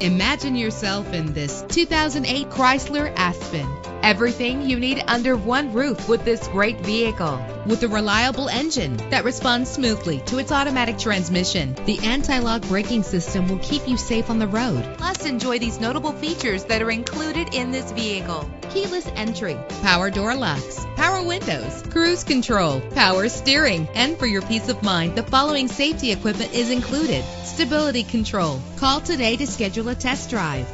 Imagine yourself in this 2008 Chrysler Aspen. Everything you need under one roof with this great vehicle. With a reliable engine that responds smoothly to its automatic transmission, the anti-lock braking system will keep you safe on the road. Plus, enjoy these notable features that are included in this vehicle. Keyless entry, power door locks, power windows, cruise control, power steering, and for your peace of mind, the following safety equipment is included. Stability control. Call today to schedule a test drive.